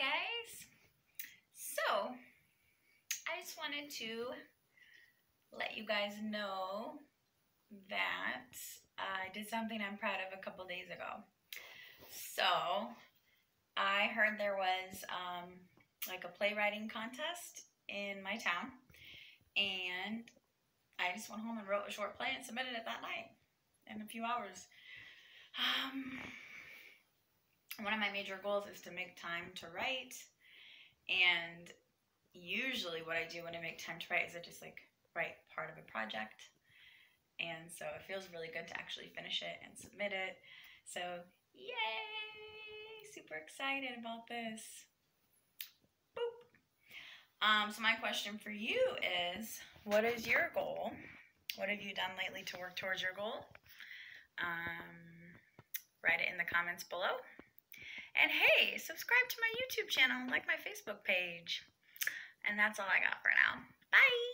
guys. So, I just wanted to let you guys know that I did something I'm proud of a couple days ago. So, I heard there was um, like a playwriting contest in my town, and I just went home and wrote a short play and submitted it that night in a few hours. Um, one of my major goals is to make time to write, and usually what I do when I make time to write is I just like write part of a project. And so it feels really good to actually finish it and submit it. So, yay! Super excited about this. Boop. Um, so my question for you is, what is your goal? What have you done lately to work towards your goal? Um, write it in the comments below. And hey, subscribe to my YouTube channel, like my Facebook page. And that's all I got for now. Bye!